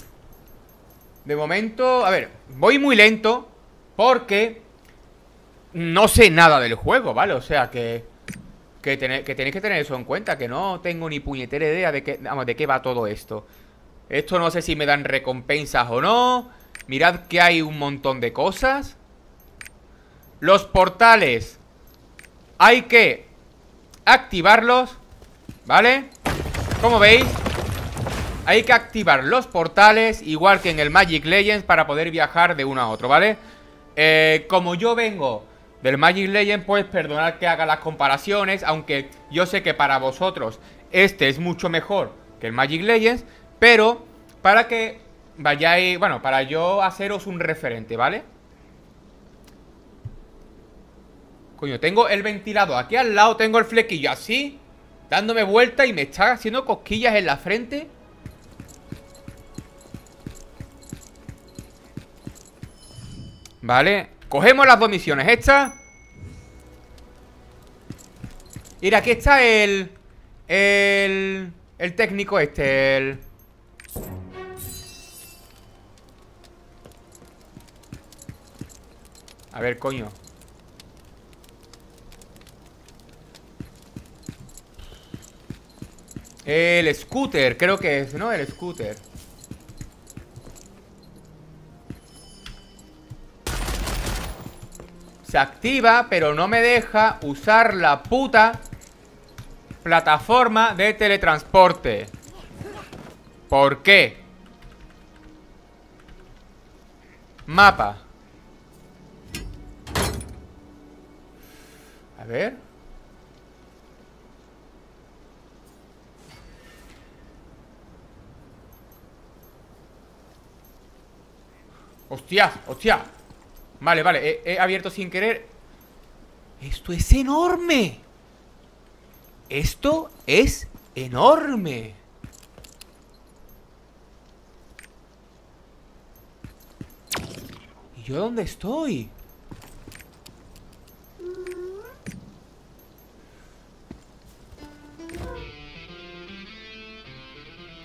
De momento, a ver Voy muy lento Porque No sé nada del juego, ¿vale? O sea que que, tenéis que tener eso en cuenta Que no tengo ni puñetera idea de, qué, vamos, de qué va todo esto Esto no sé si me dan recompensas o no Mirad que hay un montón de cosas Los portales Hay que activarlos ¿Vale? Como veis Hay que activar los portales Igual que en el Magic Legends Para poder viajar de uno a otro, ¿vale? Eh, como yo vengo del Magic Legends Pues perdonad que haga las comparaciones Aunque yo sé que para vosotros Este es mucho mejor que el Magic Legends Pero para que vayáis Bueno, para yo haceros un referente, ¿vale? Coño, tengo el ventilador aquí al lado Tengo el flequillo así Dándome vuelta y me está haciendo cosquillas en la frente Vale Cogemos las dos misiones Esta. Mira, aquí está el El El técnico este El A ver, coño. El scooter, creo que es, ¿no? El scooter Se activa, pero no me deja usar la puta plataforma de teletransporte. ¿Por qué? Mapa. A ver. Hostia, hostia Vale, vale, he, abierto sin querer ¡Esto es enorme! Esto es enorme ¿Y yo dónde estoy?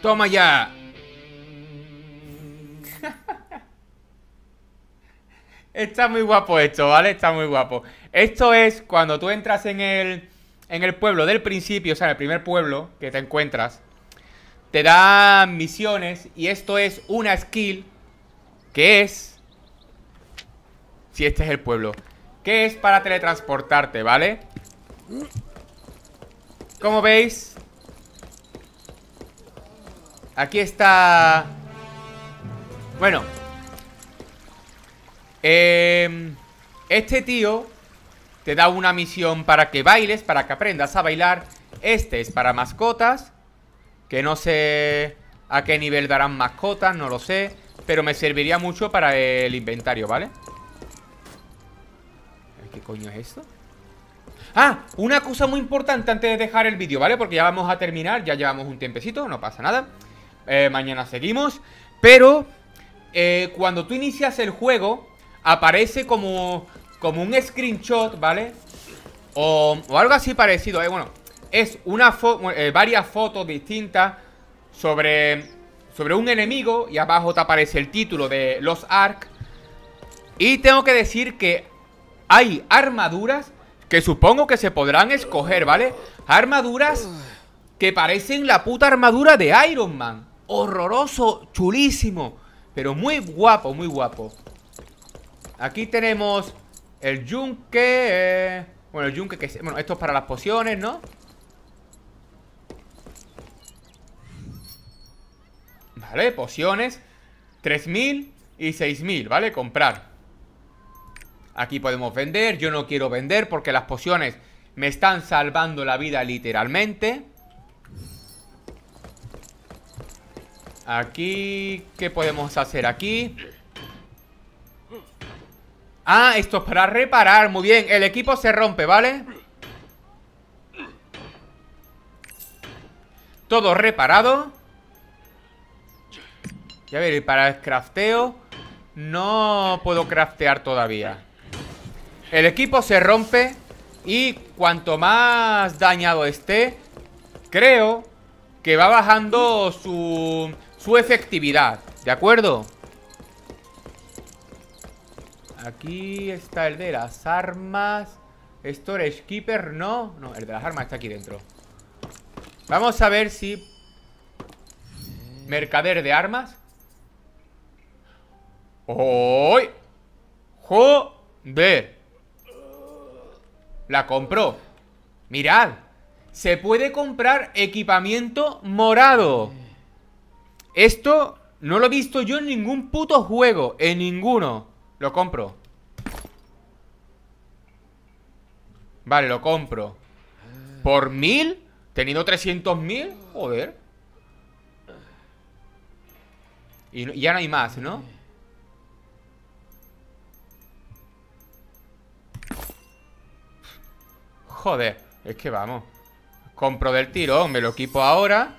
¡Toma ya! Está muy guapo esto, ¿vale? Está muy guapo Esto es cuando tú entras en el, en el pueblo del principio O sea, en el primer pueblo que te encuentras Te dan misiones Y esto es una skill Que es Si este es el pueblo Que es para teletransportarte, ¿vale? Como veis Aquí está Bueno eh, este tío te da una misión para que bailes, para que aprendas a bailar. Este es para mascotas, que no sé a qué nivel darán mascotas, no lo sé. Pero me serviría mucho para el inventario, ¿vale? ¿Qué coño es esto? Ah, una cosa muy importante antes de dejar el vídeo, ¿vale? Porque ya vamos a terminar, ya llevamos un tiempecito, no pasa nada eh, Mañana seguimos Pero eh, cuando tú inicias el juego aparece como, como un screenshot, ¿vale? O, algo así parecido, ¿eh? Bueno, es una eh, varias fotos distintas sobre, sobre un enemigo y abajo te aparece el título de los Ark. Y tengo que decir que hay armaduras que supongo que se podrán escoger, ¿vale? Armaduras que parecen la puta armadura de Iron Man. Horroroso, chulísimo, pero muy guapo, muy guapo. Aquí tenemos el yunque. Bueno, el yunque que es... Bueno, esto es para las pociones, ¿no? Vale, pociones 3.000 y 6.000, ¿vale? Comprar Aquí podemos vender Yo no quiero vender porque las pociones Me están salvando la vida literalmente Aquí ¿Qué podemos hacer aquí? Ah, esto es para reparar, muy bien El equipo se rompe, ¿vale? Todo reparado Y a ver, para el crafteo No puedo craftear todavía El equipo se rompe Y cuanto más dañado esté Creo que va bajando su, su efectividad ¿De acuerdo? Aquí está el de las armas. Storage Keeper, no No, el de las armas está aquí dentro. Vamos a ver si Mercader de armas. ¡Uy! ¡Joder! La compró. Mirad Se puede comprar equipamiento morado. Esto no lo he visto yo en ningún puto juego En ninguno lo compro Vale, lo compro ¿Por mil? ¿Teniendo 300 mil? Joder Y ya no hay más, ¿no? Joder, es que vamos Compro del tirón, me lo equipo ahora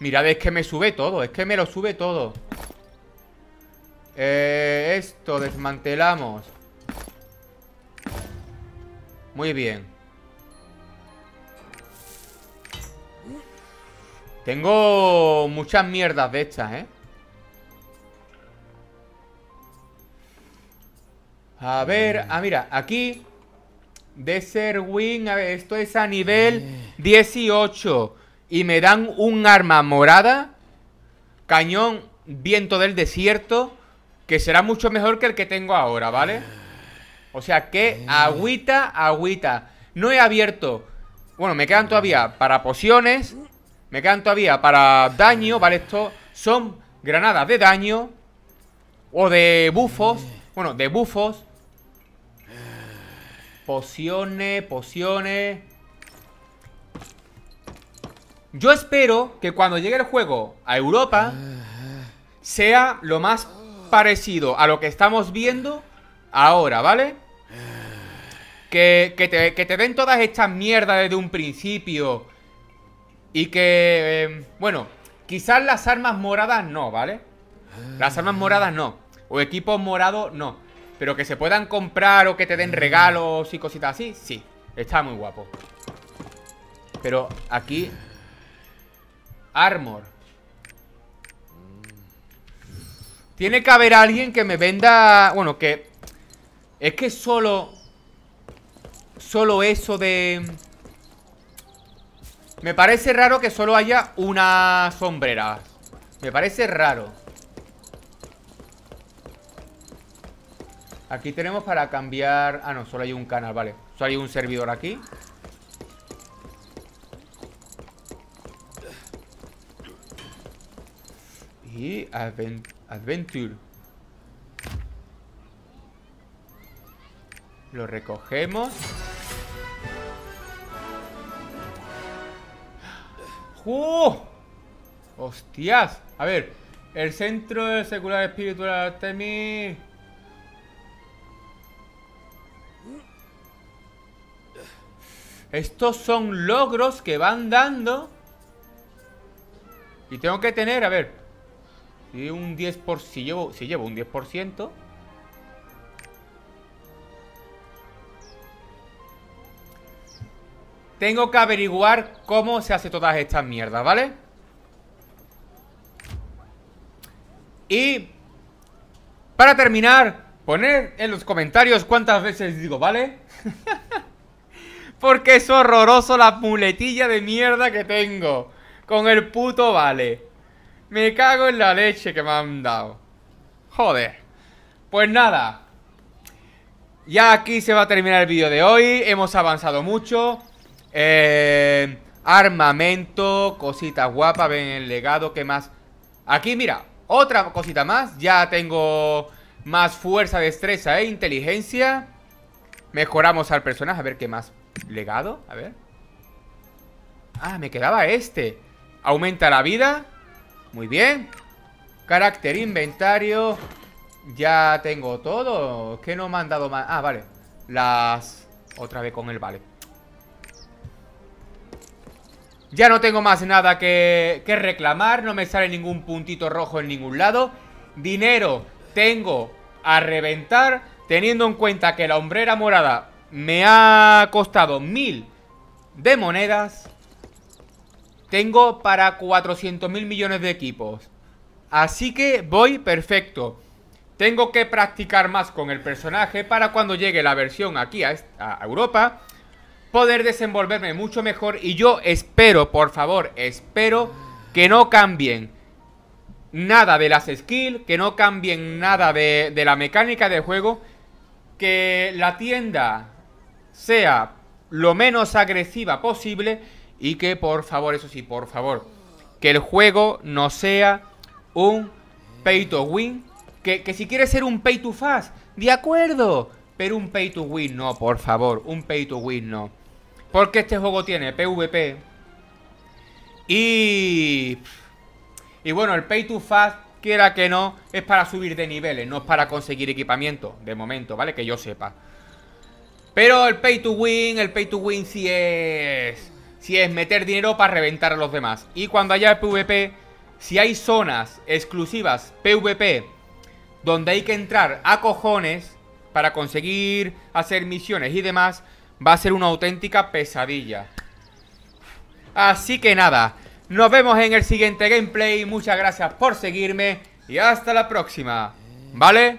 Mirad, es que me sube todo Es que me lo sube todo eh, esto, desmantelamos. Muy bien. Tengo muchas mierdas de estas, ¿eh? A ver, ah, mira, aquí Desert Wing, a ver, esto es a nivel 18 Y me dan un arma morada Cañón Viento del desierto que será mucho mejor que el que tengo ahora, ¿vale? O sea que agüita, agüita No he abierto. Bueno, me quedan todavía para pociones Me quedan todavía para daño, ¿vale? Esto son granadas de daño O de bufos. Bueno, de bufos. Pociones, pociones. Yo espero que cuando llegue el juego a Europa sea lo más parecido a lo que estamos viendo ahora, ¿vale? Que, te, que te den todas estas mierdas desde un principio y que, em, bueno, quizás las armas moradas no, ¿vale? Las armas moradas no. O equipos morados no. Pero que se puedan comprar o que te den regalos y cositas así, sí. Está muy guapo. Pero aquí... Armor. Tiene que haber alguien que me venda... Bueno, que... Es que solo... Solo eso de... Me parece raro que solo haya una sombrera. Me parece raro. Aquí tenemos para cambiar... Ah, no, solo hay un canal, vale. Solo hay un servidor aquí. Y Adventure Lo recogemos ¡Oh! ¡Hostias! A ver, el centro del secular espiritual Artemis. Estos son logros que van dando. Y tengo que tener, a ver. Si un 10%. Si llevo, si llevo un 10%. Tengo que averiguar cómo se hace todas estas mierdas, ¿vale? Y para terminar, poner en los comentarios cuántas veces digo, ¿vale? Porque es horroroso la muletilla de mierda que tengo Con el puto vale Me cago en la leche que me han dado. Joder. Pues nada. Ya aquí se va a terminar el vídeo de hoy. Hemos avanzado mucho. Eh, armamento, cositas guapas, ven el legado, ¿qué más? Aquí, mira, otra cosita más. Ya tengo más fuerza, destreza e inteligencia. Mejoramos al personaje, a ver qué más. Legado, a ver. Ah, me quedaba este. Aumenta la vida Muy bien. Carácter, inventario. Ya tengo todo. ¿Qué no me han dado más? Ah, vale. Las... Otra vez con el vale. Ya no tengo más nada que, reclamar. No me sale ningún puntito rojo en ningún lado. Dinero tengo a reventar Teniendo en cuenta que la hombrera morada me ha costado mil de monedas Tengo para 400 mil millones de equipos. Así que voy perfecto. Tengo que practicar más con el personaje Para cuando llegue la versión aquí a, a Europa poder desenvolverme mucho mejor. Y yo espero, por favor, espero que no cambien nada de las skills, que no cambien nada de, de la mecánica de juego, que la tienda sea lo menos agresiva posible y que por favor, eso sí, por favor, que el juego no sea un pay to win, que, que si quiere ser un pay to fast, de acuerdo, pero un pay to win no, por favor, un pay to win no. Porque este juego tiene PvP. Y... Y bueno, el Pay to Fast, quiera que no, es para subir de niveles, no es para conseguir equipamiento, de momento, ¿vale? Que yo sepa. Pero el Pay to Win, el Pay to Win sí es... Sí es meter dinero para reventar a los demás. Y cuando haya PvP, si hay zonas exclusivas PvP donde hay que entrar a cojones para conseguir hacer misiones y demás va a ser una auténtica pesadilla. Así que nada, nos vemos en el siguiente gameplay, muchas gracias por seguirme y hasta la próxima, ¿vale?